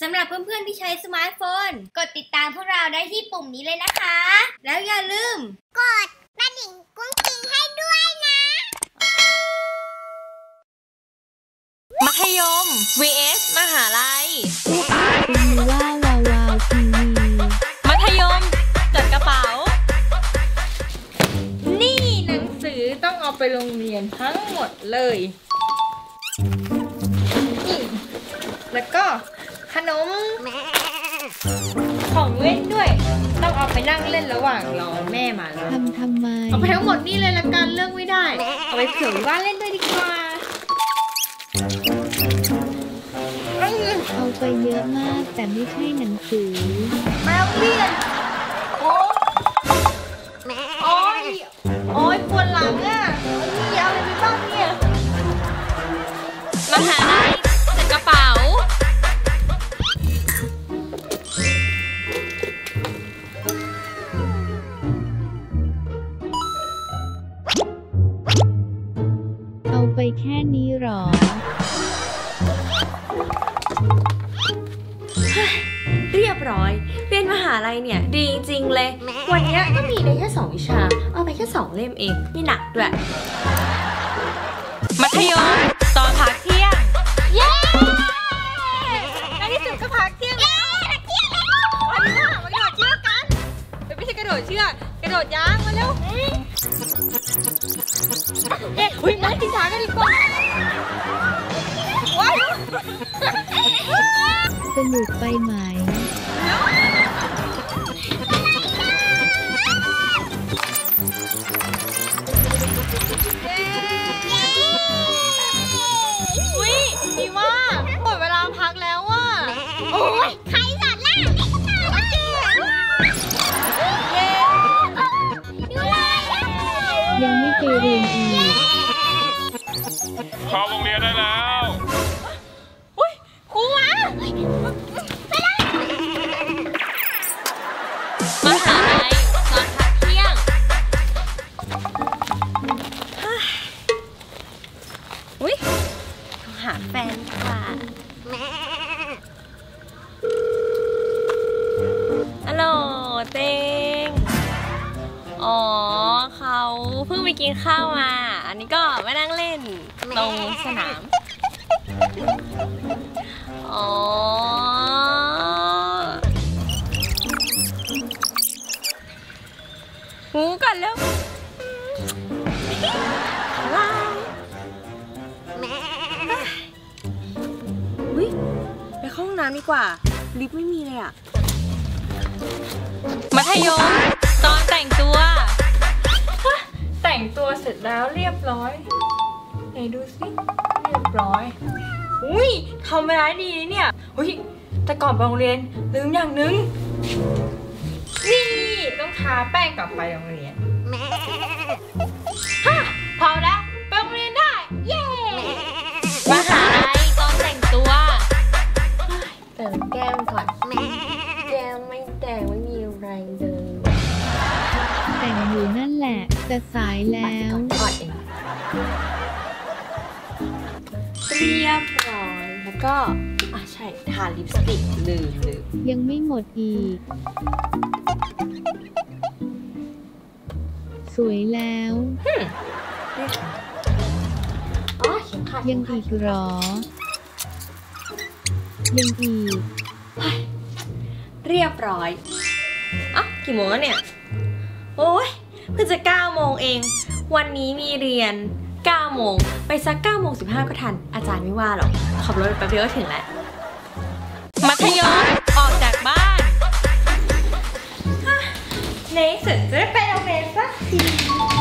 สำหรับเพื่อนๆที่ใช้สมาร์ทโฟน กดติดตามพวกเราได้ที่ปุ่มนี้เลยนะคะ แล้วอย่าลืม กดกระดิ่งกุ้งกิ้งให้ด้วยนะ มัธยม vs มหาลัยมีว่าวาวาวทีวีมัธยมจัดกระเป๋า นี่หนังสือต้องเอาไปโรงเรียนทั้งหมดเลย นี่ แล้วก็ ขนมของเล่นด้วย ต้องเอาไปนั่งเล่นระหว่างรอแม่มาแล้วทำทำไม เอาไปทั้งหมดนี่เลยละกันเลือกไม่ได้ เอาไปเผื่อไว้ว่าเล่นด้วยดีกว่าอื้อเอาไปเยอะมากแต่ไม่ใช่หนังสือมาโรงเรียนโอ้โอ้ยโอ้ยปวดหลังอะ เล่มเองไม่หนักด้วย มัธยมตอนพักเที่ยง เย้ในที่สุดก็พักเที่ยงแล้ววันนี้ค่ะมากระโดดเชือกกันเอ้ยไม่ใช่กระโดดเชือกกระโดดยางมาเร็วเอ๊ะอุ้ยมากินช้ากันดีกว่าว้ายสนุกไปไหม อุ้ยดีว่าหมดเวลาพักแล้วว่ะ โอ้ยใครสอนล่ะเด็กก็เก่งเย้ดูเลยยังไม่ไปเรียนอีก เข้าโรงเรียนได้แล้ว หาแฟนดีกว่าฮัลโหลเต็ง อ๋อเขาเพิ่งไปกินข้าวมา อันนี้ก็มานั่งเล่นตรงสนาม อ๋อหูก่อนแล้ว น้ำดีกว่า ลิฟต์ไม่มีเลยอะมัธยมตอนแต่งตัว แต่งตัวเสร็จแล้วเรียบร้อย ไหนดูสิเรียบร้อย อุ้ยทำเวลาดีนะเนี่ยอุ้ยแต่ก่อนไปโรงเรียนลืมอย่างหนึง นี่ต้องทาแป้งกลับไปโรงเรียนฮ จะสายแล้วอ่อนเองเรียบร้อยแล้วก็อะใช่ทาลิปสติกลืมลืมยังไม่หมดอีก สวยแล้วอ๋อเข็มขัดยังอีกหรอ ยังอีก เรียบร้อยอะกี่โมงแล้วเนี่ย โอ้ย เพิ่งจะ9โมงเอง วันนี้มีเรียน9โมงไปสัก9โมง15 ก็ทัน อาจารย์ไม่ว่าหรอก ขับรถไปแป๊บเดียวก็ถึงแล้ว มัธยม ออกจากบ้านในที่สุดจะได้ไปโรงเรียนสักที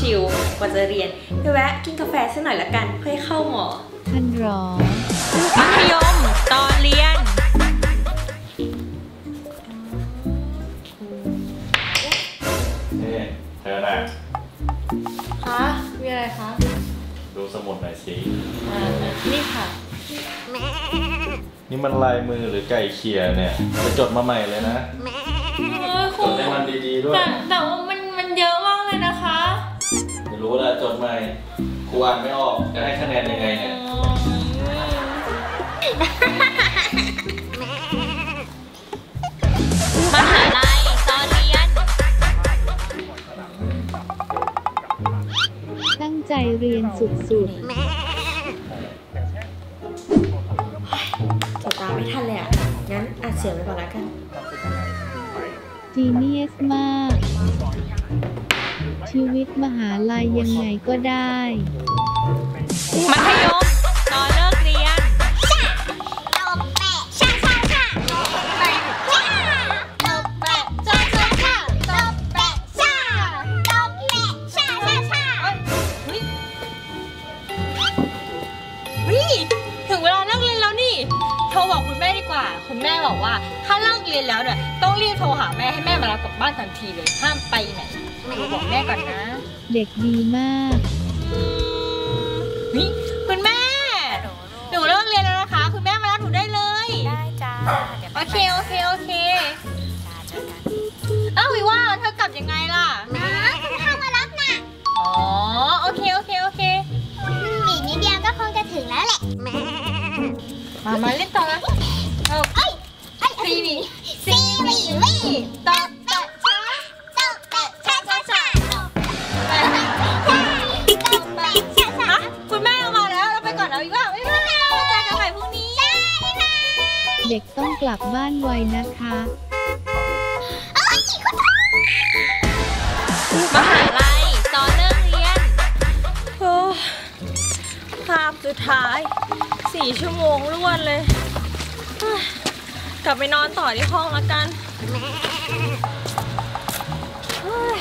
ชิลๆกว่าจะเรียนไปแวะกินกาแฟสักหน่อยละกันเพื่อให้เข้าหมอท่านรอมัธยมตอนเรียน นี่เธอน่ะคะ มีอะไรคะดูสมุดหน่อยสิ อ่านี่ค่ะ นี่มันลายมือหรือไก่เขียเนี่ยจะจดมาใหม่เลยนะ เออคจรูดให้มันดีๆด้วย แต่แต่ว่ามันมั ไม่รู้ละจดใหม่ครูอ่านไม่ออกจะให้คะแนนยังไงเนี่ยมหาลัยตอนเรียน ตั้งใจเรียนสุดจดตามไม่ทันเลยอะ งั้นอัดเสียงไว้ก่อนแล้วกันๆจีเนียสมาก ชีวิตมหาลัยยังไงก็ได้ มัธยมตอนเลิกเรียนตบแปะชาชาชาตบแปะชาตบแปะชาชาชาตบแปะชาตบแปะชาชาชาวิถึงเวลาเลิกเรียนแล้วนี่ โทรบอกคุณแม่ดีกว่า คุณแม่บอกว่า ถ้าเลิกเรียนแล้วเนี่ยต้องรีบโทรหาแม่ให้แม่มารับกลับบ้านทันทีเลย ห้ามไปไหน บอกแม่ก่อนนะ เด็กดีมากวิคุณแม่ หนูเลิกเรียนแล้วนะคะ คุณแม่มารับหนูได้เลย ได้จ้าโอเคโอเคโอเคเอ้าวิว่าเธอกลับยังไงล่ะนะคุณเข้ามารับน่ะอ๋อโอเคโอเคโอเคอีกนิดเดียวก็คงจะถึงแล้วแหละมามาเล่นต่อนะเอาเอ้ยเอ้ยซีวีซีวีวีตบ กต้องกลับบ้านไวนะคะมหาลัยตอนเลิกเรียนโอ้ภาพสุดท้ายสี่ชั่วโมงรวดเลยเฮ้ยกลับไปนอนต่อที่ห้องแล้วกันเฮ้ย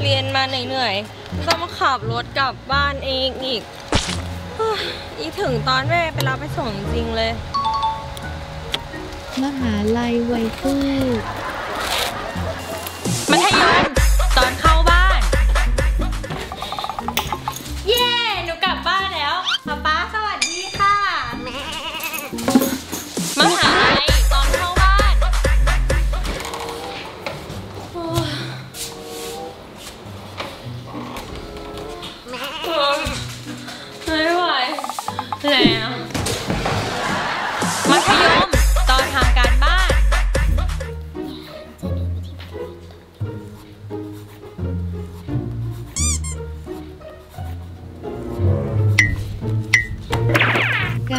เรียนมาเหนื่อยๆ ต้องมาขับรถกลับบ้านเองอีกเฮ้ยอีถึงตอนแม่ไปรับไปส่งจริงๆเลย มหาลัยไวตู้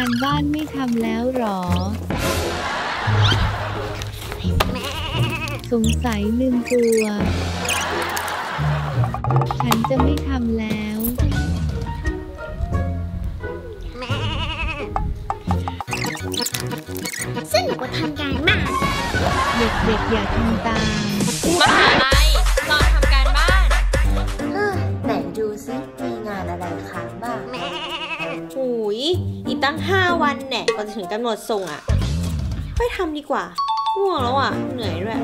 การบ้านไม่ทำแล้วหรอ สงสัยลืมตัว ฉันจะไม่ทำแล้วซึ่งหนูก็ทำการบ้าน เด็กๆอย่าทำตามมหา ตั้ง 5 วันแน่ก่อนจะถึงกำหนดส่งอะค่อยทำดีกว่าง่วงแล้วอะ เหนื่อยด้วย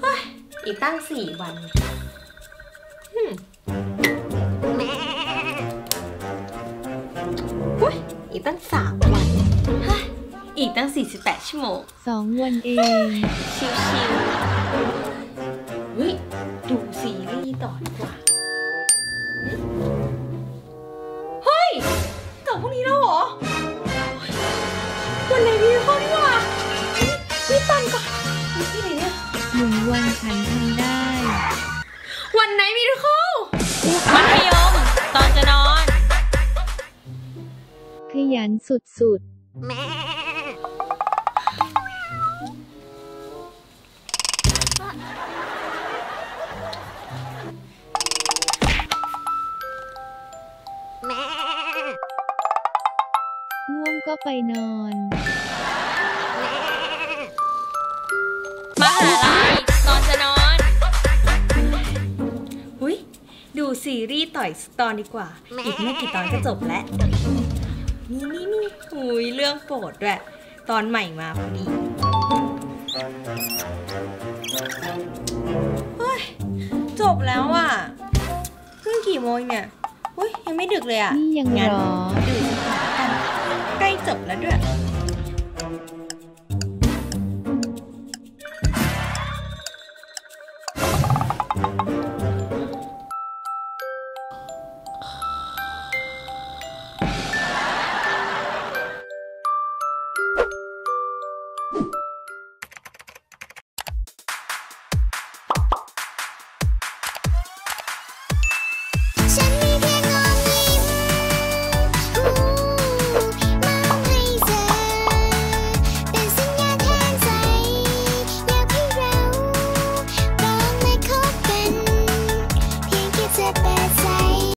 เฮ้ยอีกตั้ง 4 วันอืมอุ๊ยอีกตั้ง 3 วันเฮ้ยอีกตั้ง 48 ชั่วโมงสองวันเอง ชิวๆ กลับพรุ่งนี้แล้วเหรอวันไหนมีข้อนี่หว่านี่ตันก่อนมีที่ไหนเนี่ยหนึ่งวันฉันทำได้ วันไหนมีทุกข้มัธยมตอนจะนอน ขยันสุดๆง่ว ไปนอน มหาลัยนอนจะนอนหุยดูซีรีส์ต่อยสกตอนดีกว่า อีกไม่กี่ตอนก็จบแล้ว นี่นี่นี่หุยเรื่องโปรดด้วย ตอนใหม่มาพอดีเฮ้ย จบแล้วอะ เพิ่งกี่โมงเนี่ยอุ้ยยังไม่ดึกเลยอะ นี่ยังงั้นรอดื่ มกั